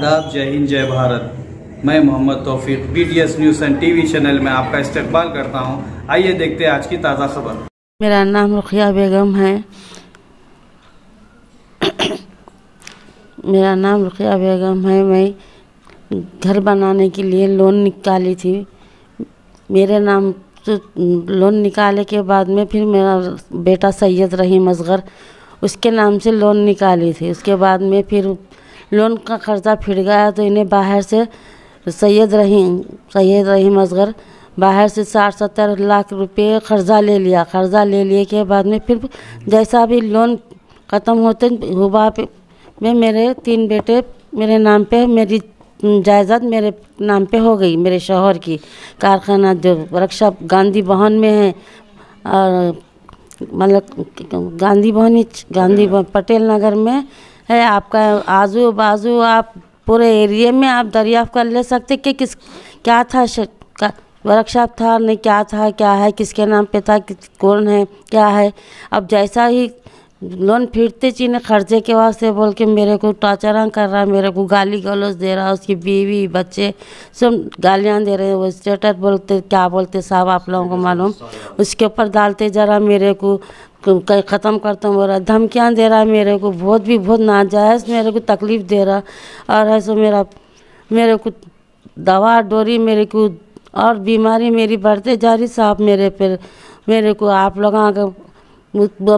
आदाब जय हिंद, जय भारत। मैं Mohammad Taufiq BTS news and TV channel में आपका इस्तेकबाल करता हूँ। आइए देखते हैं आज की ताज़ा खबर। मेरा नाम रुखिया बेगम है। मेरा नाम रुखिया बेगम है। मैं घर बनाने के लिए लोन निकाली थी। मेरे नाम से लोन निकाले के बाद में फिर मेरा बेटा सैयद रहीम असगर उसके नाम से लोन निकाली थी। उसके बाद में फिर लोन का खर्चा फिर गया तो इन्हें बाहर से सैयद रहीम सैयद रहीम असगर बाहर से साठ सत्तर लाख रुपए कर्जा ले लिया। कर्जा ले लिए के बाद में फिर जैसा भी लोन ख़त्म होते हुआ पे में मेरे तीन बेटे मेरे नाम पे मेरी जायदाद मेरे नाम पे हो गई मेरे शोहर की। कारखाना जो वर्कशॉप गांधी भवन में है और मतलब गांधी भवन गांधी पटेल नगर में है, आपका आजू बाजू आप पूरे एरिया में आप दरियाफ्त कर ले सकते कि किस, क्या था वर्कशॉप था, नहीं क्या था, क्या है, किसके नाम पे था कौन है, क्या है। अब जैसा ही लोन फिरते चीने खर्चे के वास्ते बोल के मेरे को टॉर्चर कर रहा है, मेरे को गाली गलौज दे रहा है, उसकी बीवी, बच्चे, सब गालियाँ दे रहे हैं, वो स्टेटस बोलते, क्या बोलते साहब आप लोगों को मालूम। उसके ऊपर डालते जरा मेरे को ख़त्म करता हूँ, बोला, धमकियाँ दे रहा है मेरे को, बहुत भी, बहुत नाजायज़ मेरे को तकलीफ़ दे रहा और ऐसा मेरा, मेरे को दवा, डोरी, मेरे को और बीमारी मेरी बढ़ते जा रही साहब मेरे पर मेरे को आप लोग आगे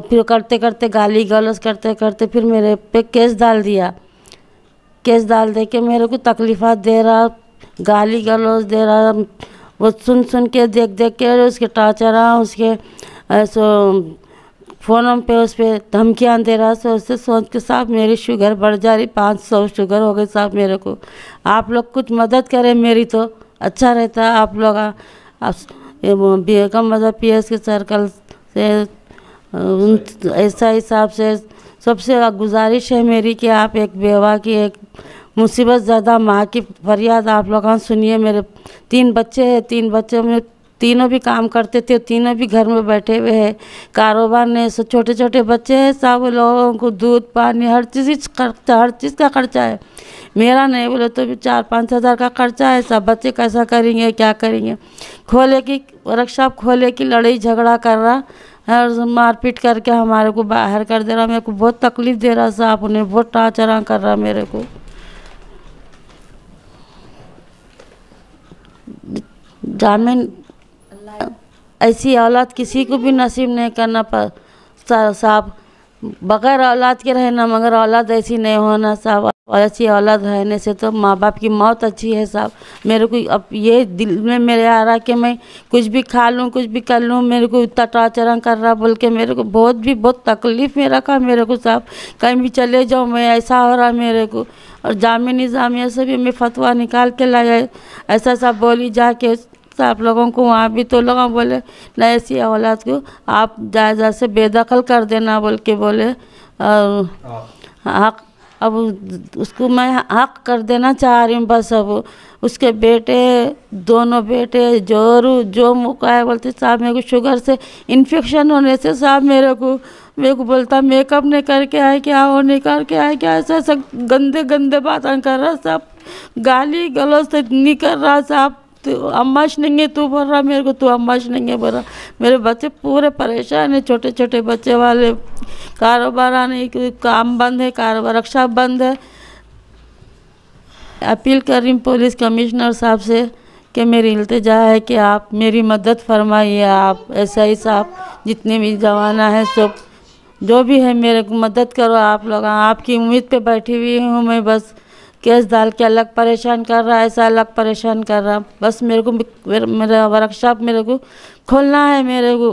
फिर करते करते गाली गलौज करते करते फिर मेरे पे केस डाल दिया। केस डाल दे के मेरे को तकलीफ़ा दे रहा गाली गलौज दे रहा वो सुन सुन के, देख देख के उसके टाचर उसके ऐसो फ़ोन पे, उस पर धमकियाँ दे रहा, सो उससे सोच के साहब मेरी शुगर बढ़ जा रही, पाँच सौ शुगर हो गई साहब मेरे को। आप लोग कुछ मदद करें मेरी तो अच्छा रहता है आप लोग। बेगम मदद पी एस के सर्कल से ऐसा हिसाब से, सबसे गुजारिश है मेरी कि आप एक बेवा की, एक मुसीबत ज़्यादा माँ की फरियाद आप लोग सुनिए मेरे, तीन बच्चे हैं, तीन बच्चों में तीनों भी काम करते थे, तीनों भी घर में बैठे हुए हैं। कारोबार ने छोटे छोटे बच्चे हैं, सब लोगों को दूध, पानी, हर चीज़ खर्चा, हर चीज़ का खर्चा है। मेरा नहीं बोले तो भी चार पाँच हज़ार का खर्चा है, सब बच्चे कैसा करेंगे, क्या करेंगे? खोले की वर्कशॉप खोले की लड़ाई, झगड़ा कर रहा और मारपीट करके हमारे को बाहर कर दे रहा, मेरे को बहुत तकलीफ़ दे रहा, साहब उन्हें बहुत टाचरा कर रहा मेरे को। जामिन ऐसी औलाद किसी को भी नसीब नहीं करना पर साहब बगैर औलाद के रहना, मगर औलाद ऐसी नहीं होना साहब और ऐसी औलाद रहने से तो माँ बाप की मौत अच्छी है साहब मेरे को अब ये दिल में मेरे आ रहा कि मैं कुछ भी खा लूँ, कुछ भी कर लूँ, मेरे को इतना टॉर्चर कर रहा बोल के मेरे को बहुत भी, बहुत तकलीफ़ में रखा मेरे को साहब कहीं भी चले जाओ मैं, ऐसा हो रहा मेरे को। और जामिया निज़ामिया से भी मैं फतवा निकाल के लाया ऐसा सब बोली जाके आप लोगों को वहाँ भी तो लोग बोले न ऐसी औलाद को आप जायजा से बेदखल कर देना बोल के बोले और हक अब उसको मैं हक कर देना चाह रही हूँ बस अब। उसके बेटे दोनों बेटे जोरू जो मुका है बोलते साहब मेरे को शुगर से इन्फेक्शन होने से साहब मेरे को मेरे को बोलता मेकअप नहीं करके आए क्या वो नहीं करके आए क्या ऐसा ऐसा गंदे गंदे बातें कर रहा साहब? गाली गलौज से नहीं कर रहा साहब। तो अम्माश नहीं है तू बोल रहा, मेरे को तू अम्माश नहीं है बोल रहा। मेरे बच्चे पूरे परेशान है छोटे छोटे बच्चे वाले। कारोबार आने काम बंद है, कारोबार रक्षा बंद है। अपील कर रही हूँ पुलिस कमिश्नर साहब से कि मेरी इल्तजा है कि आप मेरी मदद फरमाइए, आप ऐसा ही साहब, जितने भी जवाना है सब। जो भी है मेरे को मदद करो आप लोग आपकी उम्मीद पे बैठी हुई हूँ मैं बस। केस डाल के अलग परेशान कर रहा है ऐसा अलग परेशान कर रहा बस मेरे को मेरा वर्कशॉप मेरे को खोलना है मेरे को।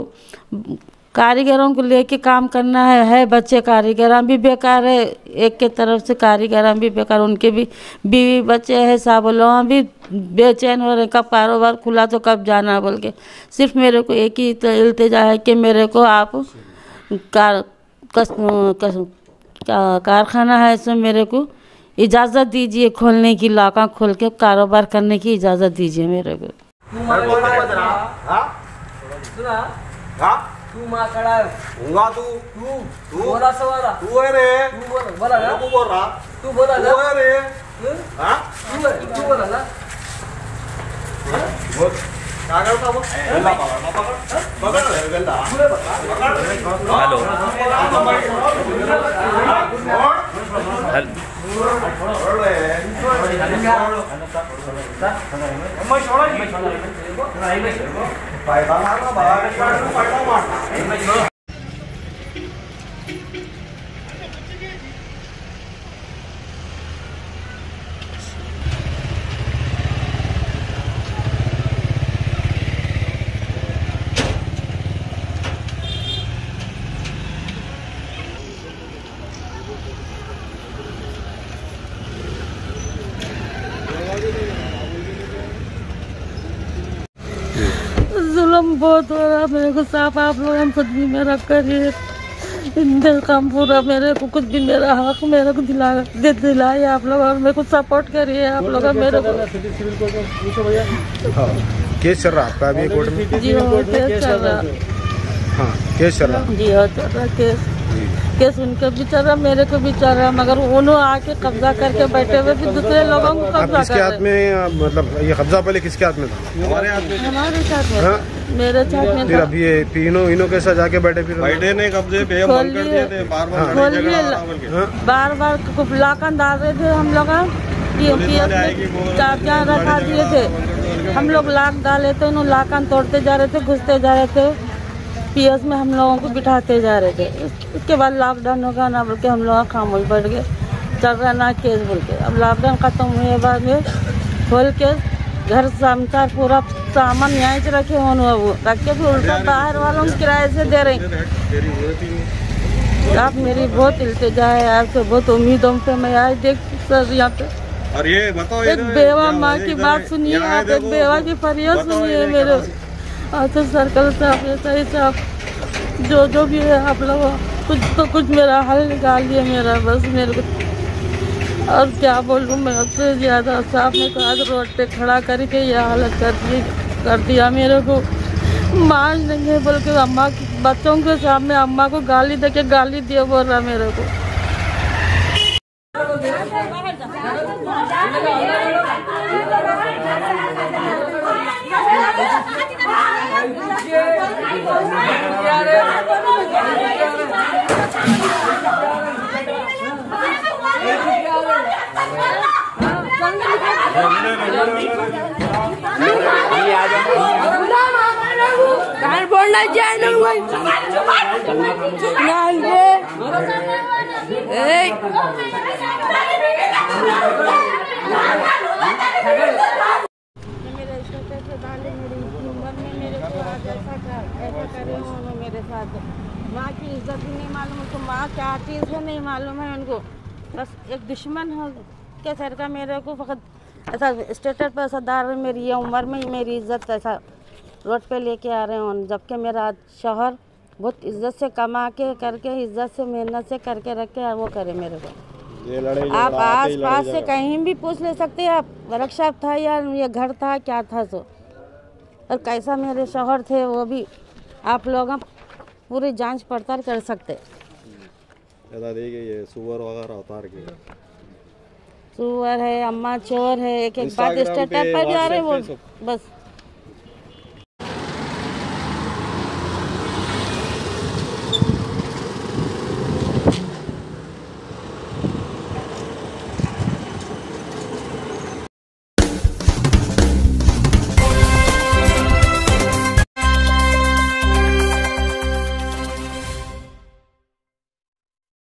कारीगरों को लेके काम करना है है बच्चे कारीगर भी बेकार है। एक के तरफ़ से कारीगर भी बेकार उनके भी बीवी बच्चे हैं लोग भी बेचैन हो रहे कब कारोबार खुला तो कब जाना बोल के। सिर्फ़ मेरे को एक ही इल्तजा है कि मेरे को आप कार कस, कस, का, कारखाना है इसमें मेरे को इजाज़त दीजिए खोलने की लाका खोल के कारोबार करने की इजाज़त दीजिए मेरे को। तू माँ खड़ा है होगा तू। तू? तू? बोला सवारा। तू है रे। तू बोला बोला ना। तू बोल रहा। तू बोला तू ना। है? रे हेलो। ಮಾಡ್ತಾ बहुत हो रहा मेरे को साफ़ आप लोग हम खुद भी मेरा करिए इंतकाम पूरा मेरे को कुछ भी मेरा हक मेरे को दिला दे दिलाए आप लोग और मेरे को सपोर्ट करिए आप लोग मेरे को हाँ केस चल रहा है आपका अभी कोर्ट में? जी हो केस चल रहा हाँ। केस चल रहा जी हो चल रहा केस। केस उनके भी चल रहा मेरे को भी चल रहा मगर उन्होंने आके कब्जा करके बैठे हुए फिर दूसरे लोगों को कब्जा किसके हाथ में मतलब ये कब्जा पहले किसके हाथ में था? हमारे साथ में हाँ? मेरे साथ में फिर अभी ये तीनों इनों के साथ जाके बैठे फिर बैठे ने कब्जे पे बंद कर दिए थे बार बार हाँ। हो के। हाँ। बार बार लाकन डाल रहे थे हम लोग में चार चार रखा दिए थे। हम लोग लाख डाले थे उन्होंने लाकन तोड़ते जा रहे थे घुसते जा रहे थे। पीएस में हम लोगों को बिठाते जा रहे थे। उसके बाद लॉकडाउन होगा ना बोल के हम लोग खामोश बैठ गए चल रहा ना केस बोल के। अब लॉकडाउन खत्म हुए बाद में खोल के घर समाचार पूरा सामान यहाँ से रखे होने वो। रख के फिर उल्टा बाहर वालों को किराए से दे रहे आप मेरी बहुत इल्तजा है आपसे बहुत उम्मीदों पे मैं आज देख सर यहाँ पे। और ये बताओ एक बेवा माँ की बात सुनिए आप एक बेवा की फरियाद सुनिए मेरे। अच्छा सर्कल साहब ये सही साहब जो जो भी है आप लोग, कुछ तो कुछ मेरा हल निकालिए मेरा, बस मेरे को, और क्या बोलूँ, मैं उससे ज़्यादा साहब ने कहा कि रोड पे खड़ा करके ये हालत कर दी, कर दिया मेरे को। मार देंगे बोल के अम्मा बच्चों के सामने अम्मा को गाली दे के गाली दिए बोल रहा मेरे को। काय बोलणार जाय ना नाही रे ए मेरे साथ माँ की इज़्ज़त भी नहीं मालूम उनको माँ क्या चीज़ है? नहीं मालूम है उनको बस एक दुश्मन हो के सर का मेरे को फकत ऐसा स्टेटस पर ऐसा दार मेरी ये उम्र में ही मेरी इज़्ज़त ऐसा रोड पे लेके आ रहे हैं जबकि मेरा शोहर बहुत इज़्ज़त से कमा के करके इज़्ज़त से मेहनत से करके रख के वो करे मेरे को। ये लड़ाई आप आस पास से कहीं भी पूछ ले सकते हैं आप। वर्कशॉप था या ये घर था क्या था सो। और कैसा मेरे शोहर थे वो भी आप लोग पूरी जाँच पड़ताल कर सकते। ये सुअर वगैरह उतार के। सुअर है अम्मा चोर है एक एक बात स्टेटस पर भी आ रहे हैं वो बस।